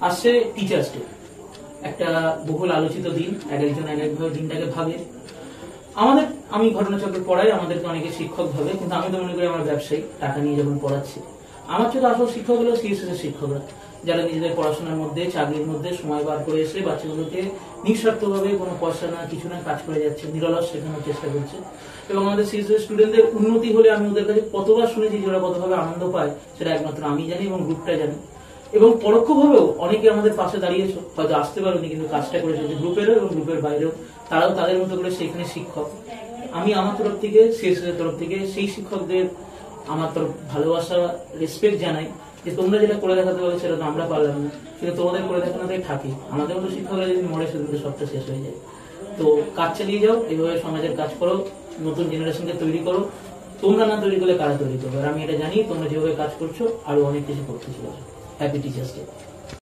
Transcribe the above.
আসছে teachers day একটা বহুল আলোচিত দিন এক একজন এক একভাবে দিনটাকে ভাবে। আমাদের, আমি ঘটনাচক্রে পড়াই, আমাদেরকে অনেকে শিক্ষক ভাবে, কিন্তু আমি তো মনে করি আমার ব্যবসায়ী, টাকা নিয়ে যখন পড়াচ্ছি। আমার চোখে আসল শিক্ষক হলো সিএসএস এর শিক্ষকরা, যারা নিজেদের পড়াশোনার মধ্যে, চাকরির মধ্যে সময় বার করে এসে বাচ্চাগুলোকে নিঃস্বার্থভাবে কোনো পয়সা না, কিছু না কাজ করে যাচ্ছে, নিরলস শেখানোর চেষ্টা করছে। এবং আমাদের সিএসএস স্টুডেন্টদের উন্নতি হলে আমি ওদের কাছে কতবার শুনেছি যে ওরা কতভাবে আনন্দ পায়, সেটা একমাত্র আমি জানি এবং গ্রুপটা জানি। এবং পরোক্ষভাবেও অনেকে আমাদের পাশে দাঁড়িয়েছে, হয়তো আসতে পারেনি, কিন্তু কাজটা করেছে, যে গ্রুপেরও এবং গ্রুপের বাইরেও, তারাও তাদের মতো করে সেখানে শিক্ষক। আমি আমার তরফ থেকে সিএসএস এর তরফ থেকে সেই শিক্ষকদের আমার তরফ ভালোবাসা রেসপেক্ট জানাই। যে তোমরা যেটা করে দেখাতে পারো সেটা তো আমরা পারলাম না, কিন্তু তোমাদের করে দেখানোটাই থাকে। আমাদের মতো শিক্ষকরা যদি মরে সেদিন তো সবটা শেষ হয়ে যায়। তো কাজ চালিয়ে যাও, এইভাবে সমাজের কাজ করো, নতুন জেনারেশনকে তৈরি করো। তোমরা না তৈরি করলে কারা তৈরি করবে? আর আমি এটা জানি, তোমরা যেভাবে কাজ করছ, আরও অনেক কিছু করতে চলেছো। Happy Teachers Day.